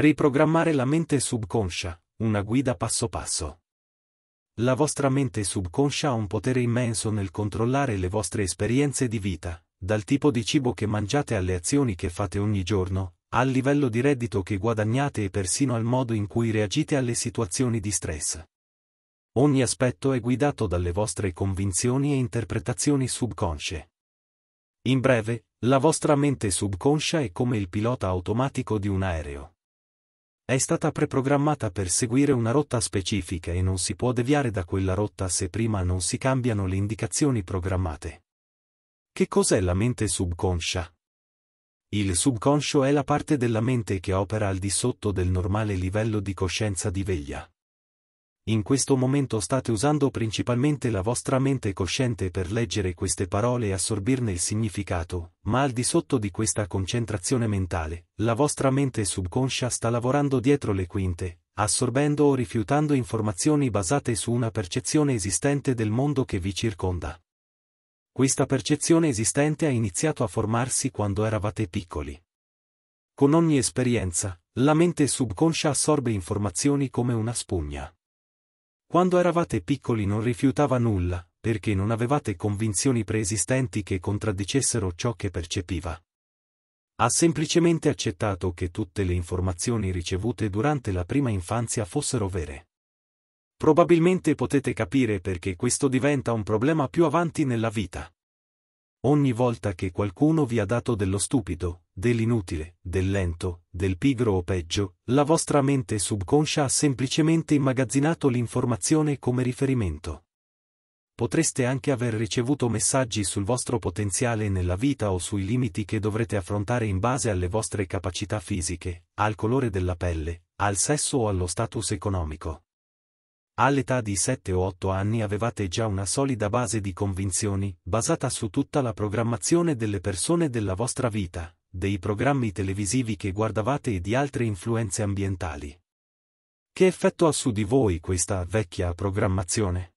Riprogrammare la mente subconscia, una guida passo passo. La vostra mente subconscia ha un potere immenso nel controllare le vostre esperienze di vita, dal tipo di cibo che mangiate alle azioni che fate ogni giorno, al livello di reddito che guadagnate e persino al modo in cui reagite alle situazioni di stress. Ogni aspetto è guidato dalle vostre convinzioni e interpretazioni subconsce. In breve, la vostra mente subconscia è come il pilota automatico di un aereo. È stata preprogrammata per seguire una rotta specifica e non si può deviare da quella rotta se prima non si cambiano le indicazioni programmate. Che cos'è la mente subconscia? Il subconscio è la parte della mente che opera al di sotto del normale livello di coscienza di veglia. In questo momento state usando principalmente la vostra mente cosciente per leggere queste parole e assorbirne il significato, ma al di sotto di questa concentrazione mentale, la vostra mente subconscia sta lavorando dietro le quinte, assorbendo o rifiutando informazioni basate su una percezione esistente del mondo che vi circonda. Questa percezione esistente ha iniziato a formarsi quando eravate piccoli. Con ogni esperienza, la mente subconscia assorbe informazioni come una spugna. Quando eravate piccoli non rifiutava nulla, perché non avevate convinzioni preesistenti che contraddicessero ciò che percepiva. Ha semplicemente accettato che tutte le informazioni ricevute durante la prima infanzia fossero vere. Probabilmente potete capire perché questo diventa un problema più avanti nella vita. Ogni volta che qualcuno vi ha dato dello stupido, dell'inutile, del lento, del pigro o peggio, la vostra mente subconscia ha semplicemente immagazzinato l'informazione come riferimento. Potreste anche aver ricevuto messaggi sul vostro potenziale nella vita o sui limiti che dovrete affrontare in base alle vostre capacità fisiche, al colore della pelle, al sesso o allo status economico. All'età di 7 o 8 anni avevate già una solida base di convinzioni, basata su tutta la programmazione delle persone della vostra vita, dei programmi televisivi che guardavate e di altre influenze ambientali. Che effetto ha su di voi questa vecchia programmazione?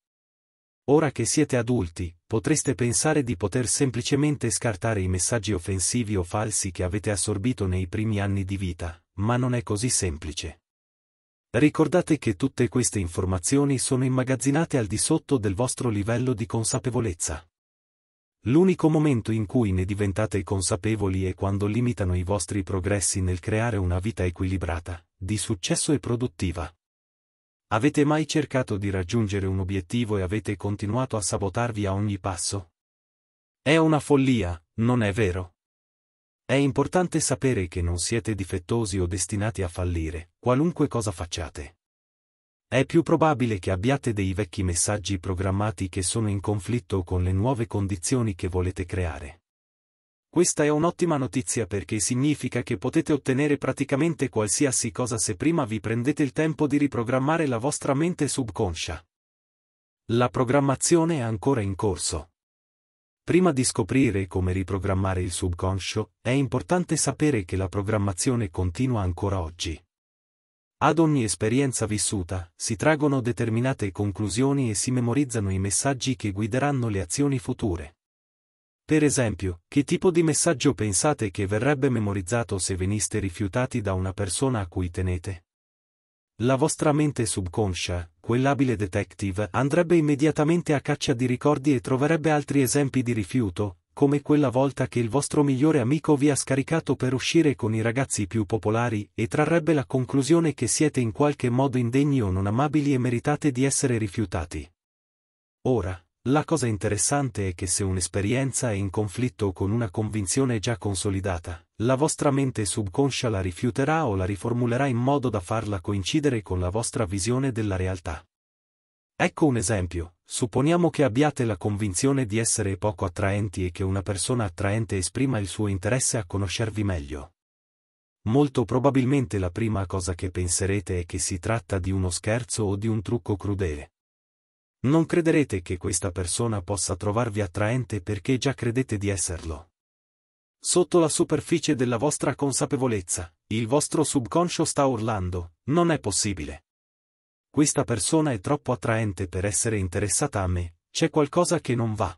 Ora che siete adulti, potreste pensare di poter semplicemente scartare i messaggi offensivi o falsi che avete assorbito nei primi anni di vita, ma non è così semplice. Ricordate che tutte queste informazioni sono immagazzinate al di sotto del vostro livello di consapevolezza. L'unico momento in cui ne diventate consapevoli è quando limitano i vostri progressi nel creare una vita equilibrata, di successo e produttiva. Avete mai cercato di raggiungere un obiettivo e avete continuato a sabotarvi a ogni passo? È una follia, non è vero? È importante sapere che non siete difettosi o destinati a fallire, qualunque cosa facciate. È più probabile che abbiate dei vecchi messaggi programmati che sono in conflitto con le nuove condizioni che volete creare. Questa è un'ottima notizia perché significa che potete ottenere praticamente qualsiasi cosa se prima vi prendete il tempo di riprogrammare la vostra mente subconscia. La programmazione è ancora in corso. Prima di scoprire come riprogrammare il subconscio, è importante sapere che la programmazione continua ancora oggi. Ad ogni esperienza vissuta, si traggono determinate conclusioni e si memorizzano i messaggi che guideranno le azioni future. Per esempio, che tipo di messaggio pensate che verrebbe memorizzato se veniste rifiutati da una persona a cui tenete? La vostra mente subconscia, quell'abile detective, andrebbe immediatamente a caccia di ricordi e troverebbe altri esempi di rifiuto, come quella volta che il vostro migliore amico vi ha scaricato per uscire con i ragazzi più popolari, e trarrebbe la conclusione che siete in qualche modo indegni o non amabili e meritate di essere rifiutati. Ora, la cosa interessante è che se un'esperienza è in conflitto con una convinzione già consolidata, la vostra mente subconscia la rifiuterà o la riformulerà in modo da farla coincidere con la vostra visione della realtà. Ecco un esempio, supponiamo che abbiate la convinzione di essere poco attraenti e che una persona attraente esprima il suo interesse a conoscervi meglio. Molto probabilmente la prima cosa che penserete è che si tratta di uno scherzo o di un trucco crudele. Non crederete che questa persona possa trovarvi attraente perché già credete di esserlo. Sotto la superficie della vostra consapevolezza, il vostro subconscio sta urlando, non è possibile. Questa persona è troppo attraente per essere interessata a me, c'è qualcosa che non va.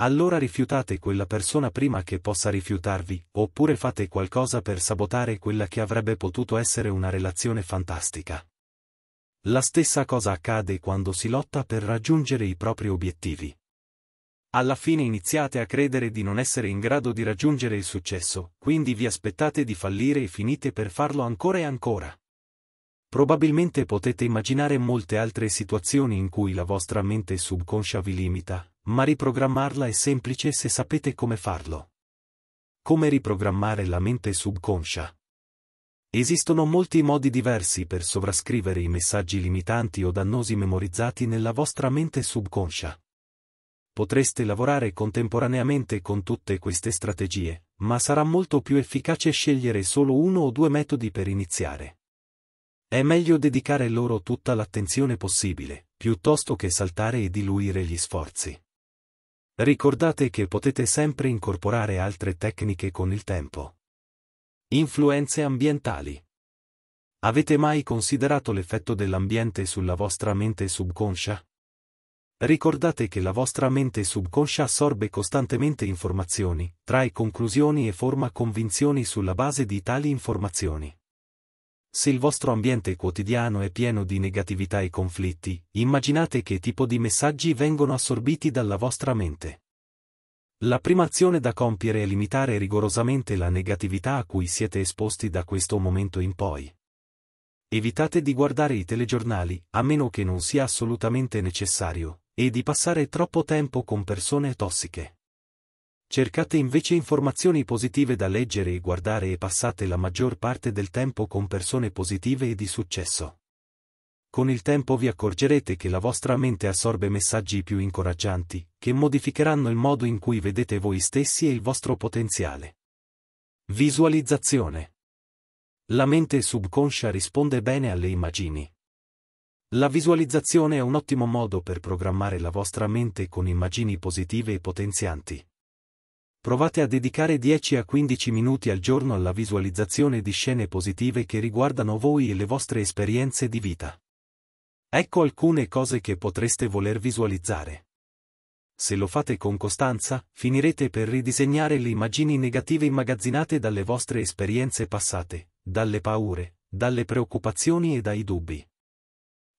Allora rifiutate quella persona prima che possa rifiutarvi, oppure fate qualcosa per sabotare quella che avrebbe potuto essere una relazione fantastica. La stessa cosa accade quando si lotta per raggiungere i propri obiettivi. Alla fine iniziate a credere di non essere in grado di raggiungere il successo, quindi vi aspettate di fallire e finite per farlo ancora e ancora. Probabilmente potete immaginare molte altre situazioni in cui la vostra mente subconscia vi limita, ma riprogrammarla è semplice se sapete come farlo. Come riprogrammare la mente subconscia? Esistono molti modi diversi per sovrascrivere i messaggi limitanti o dannosi memorizzati nella vostra mente subconscia. Potreste lavorare contemporaneamente con tutte queste strategie, ma sarà molto più efficace scegliere solo uno o due metodi per iniziare. È meglio dedicare loro tutta l'attenzione possibile, piuttosto che saltare e diluire gli sforzi. Ricordate che potete sempre incorporare altre tecniche con il tempo. Influenze ambientali. Avete mai considerato l'effetto dell'ambiente sulla vostra mente subconscia? Ricordate che la vostra mente subconscia assorbe costantemente informazioni, trae conclusioni e forma convinzioni sulla base di tali informazioni. Se il vostro ambiente quotidiano è pieno di negatività e conflitti, immaginate che tipo di messaggi vengono assorbiti dalla vostra mente. La prima azione da compiere è limitare rigorosamente la negatività a cui siete esposti da questo momento in poi. Evitate di guardare i telegiornali, a meno che non sia assolutamente necessario, e di passare troppo tempo con persone tossiche. Cercate invece informazioni positive da leggere e guardare e passate la maggior parte del tempo con persone positive e di successo con il tempo vi accorgerete che la vostra mente assorbe messaggi più incoraggianti, che modificheranno il modo in cui vedete voi stessi e il vostro potenziale. Visualizzazione. La mente subconscia risponde bene alle immagini. La visualizzazione è un ottimo modo per programmare la vostra mente con immagini positive e potenzianti. Provate a dedicare 10 a 15 minuti al giorno alla visualizzazione di scene positive che riguardano voi e le vostre esperienze di vita. Ecco alcune cose che potreste voler visualizzare. Se lo fate con costanza, finirete per ridisegnare le immagini negative immagazzinate dalle vostre esperienze passate, dalle paure, dalle preoccupazioni e dai dubbi.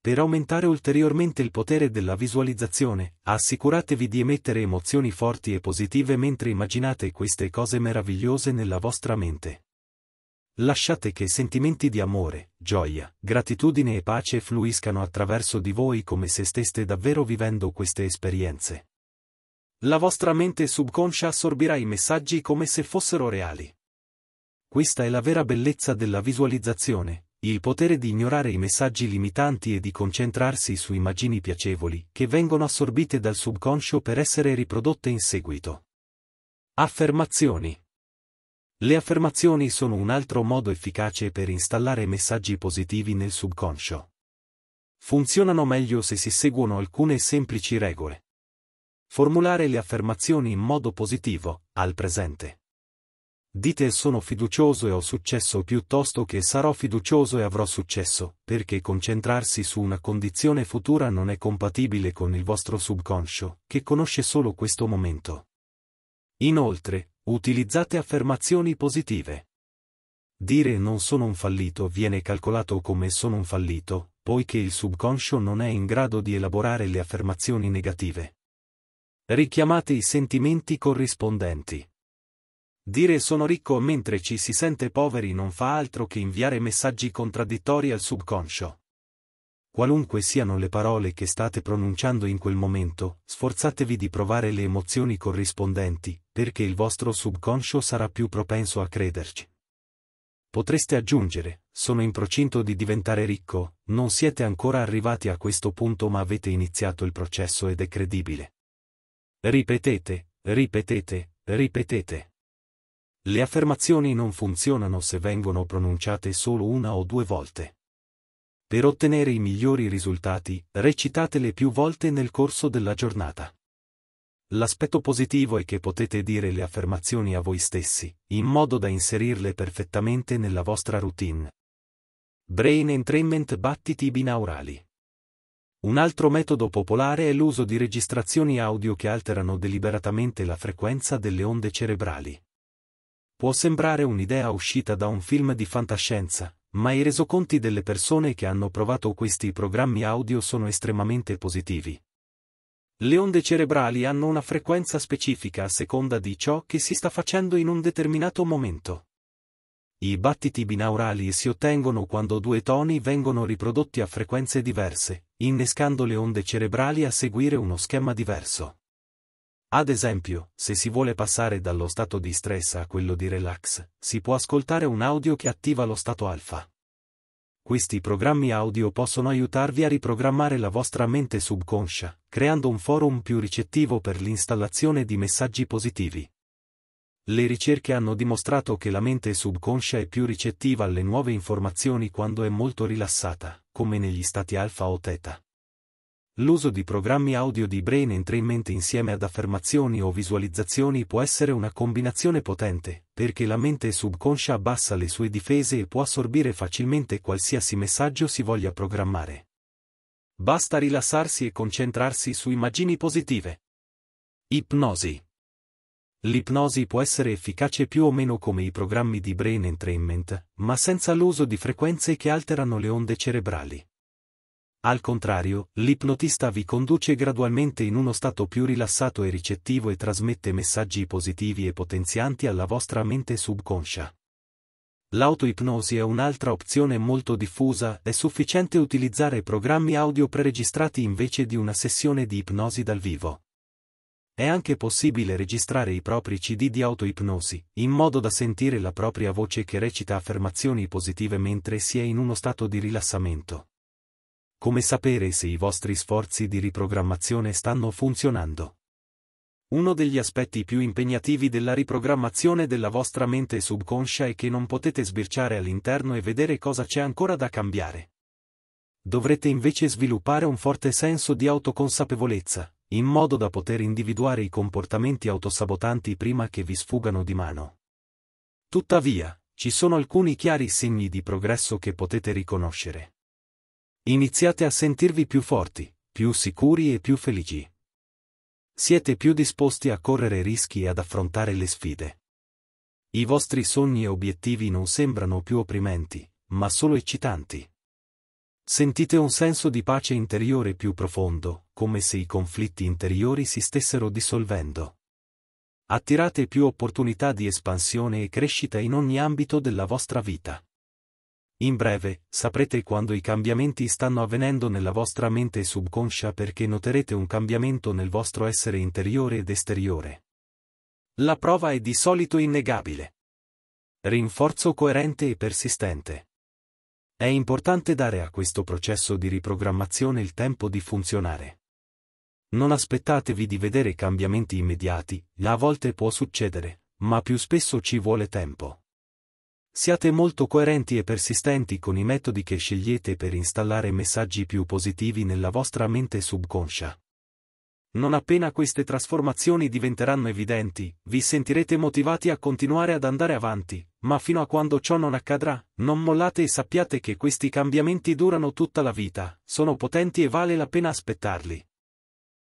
Per aumentare ulteriormente il potere della visualizzazione, assicuratevi di emettere emozioni forti e positive mentre immaginate queste cose meravigliose nella vostra mente. Lasciate che sentimenti di amore, gioia, gratitudine e pace fluiscano attraverso di voi come se steste davvero vivendo queste esperienze. La vostra mente subconscia assorbirà i messaggi come se fossero reali. Questa è la vera bellezza della visualizzazione, il potere di ignorare i messaggi limitanti e di concentrarsi su immagini piacevoli, che vengono assorbite dal subconscio per essere riprodotte in seguito. Affermazioni le affermazioni sono un altro modo efficace per installare messaggi positivi nel subconscio. Funzionano meglio se si seguono alcune semplici regole. Formulare le affermazioni in modo positivo, al presente. Dite sono fiducioso e ho successo piuttosto che sarò fiducioso e avrò successo, perché concentrarsi su una condizione futura non è compatibile con il vostro subconscio, che conosce solo questo momento. Inoltre, Utilizzate affermazioni positive. Dire non sono un fallito viene calcolato come sono un fallito, poiché il subconscio non è in grado di elaborare le affermazioni negative. Richiamate i sentimenti corrispondenti. Dire sono ricco mentre ci si sente poveri non fa altro che inviare messaggi contraddittori al subconscio. Qualunque siano le parole che state pronunciando in quel momento, sforzatevi di provare le emozioni corrispondenti, perché il vostro subconscio sarà più propenso a crederci. Potreste aggiungere, sono in procinto di diventare ricco, non siete ancora arrivati a questo punto ma avete iniziato il processo ed è credibile. Ripetete, ripetete, ripetete. Le affermazioni non funzionano se vengono pronunciate solo una o due volte. Per ottenere i migliori risultati, recitatele più volte nel corso della giornata. L'aspetto positivo è che potete dire le affermazioni a voi stessi, in modo da inserirle perfettamente nella vostra routine. Brain Entrainment Battiti binaurali. Un altro metodo popolare è l'uso di registrazioni audio che alterano deliberatamente la frequenza delle onde cerebrali. Può sembrare un'idea uscita da un film di fantascienza, ma i resoconti delle persone che hanno provato questi programmi audio sono estremamente positivi. Le onde cerebrali hanno una frequenza specifica a seconda di ciò che si sta facendo in un determinato momento. I battiti binaurali si ottengono quando due toni vengono riprodotti a frequenze diverse, innescando le onde cerebrali a seguire uno schema diverso. Ad esempio, se si vuole passare dallo stato di stress a quello di relax, si può ascoltare un audio che attiva lo stato alfa. Questi programmi audio possono aiutarvi a riprogrammare la vostra mente subconscia, creando un forum più ricettivo per l'installazione di messaggi positivi. Le ricerche hanno dimostrato che la mente subconscia è più ricettiva alle nuove informazioni quando è molto rilassata, come negli stati alfa o theta. L'uso di programmi audio di brain entrainment insieme ad affermazioni o visualizzazioni può essere una combinazione potente, perché la mente subconscia abbassa le sue difese e può assorbire facilmente qualsiasi messaggio si voglia programmare. Basta rilassarsi e concentrarsi su immagini positive. Ipnosi. L'ipnosi può essere efficace più o meno come i programmi di brain entrainment, ma senza l'uso di frequenze che alterano le onde cerebrali. Al contrario, l'ipnotista vi conduce gradualmente in uno stato più rilassato e ricettivo e trasmette messaggi positivi e potenzianti alla vostra mente subconscia. L'autoipnosi è un'altra opzione molto diffusa, è sufficiente utilizzare programmi audio preregistrati invece di una sessione di ipnosi dal vivo. È anche possibile registrare i propri CD di autoipnosi, in modo da sentire la propria voce che recita affermazioni positive mentre si è in uno stato di rilassamento. Come sapere se i vostri sforzi di riprogrammazione stanno funzionando? Uno degli aspetti più impegnativi della riprogrammazione della vostra mente subconscia è che non potete sbirciare all'interno e vedere cosa c'è ancora da cambiare. Dovrete invece sviluppare un forte senso di autoconsapevolezza, in modo da poter individuare i comportamenti autosabotanti prima che vi sfugano di mano. Tuttavia, ci sono alcuni chiari segni di progresso che potete riconoscere. Iniziate a sentirvi più forti, più sicuri e più felici. Siete più disposti a correre rischi e ad affrontare le sfide. I vostri sogni e obiettivi non sembrano più opprimenti, ma solo eccitanti. Sentite un senso di pace interiore più profondo, come se i conflitti interiori si stessero dissolvendo. Attirate più opportunità di espansione e crescita in ogni ambito della vostra vita. In breve, saprete quando i cambiamenti stanno avvenendo nella vostra mente subconscia perché noterete un cambiamento nel vostro essere interiore ed esteriore. La prova è di solito innegabile. Rinforzo coerente e persistente. È importante dare a questo processo di riprogrammazione il tempo di funzionare. Non aspettatevi di vedere cambiamenti immediati, a volte può succedere, ma più spesso ci vuole tempo. Siate molto coerenti e persistenti con i metodi che scegliete per installare messaggi più positivi nella vostra mente subconscia. Non appena queste trasformazioni diventeranno evidenti, vi sentirete motivati a continuare ad andare avanti, ma fino a quando ciò non accadrà, non mollate e sappiate che questi cambiamenti durano tutta la vita, sono potenti e vale la pena aspettarli.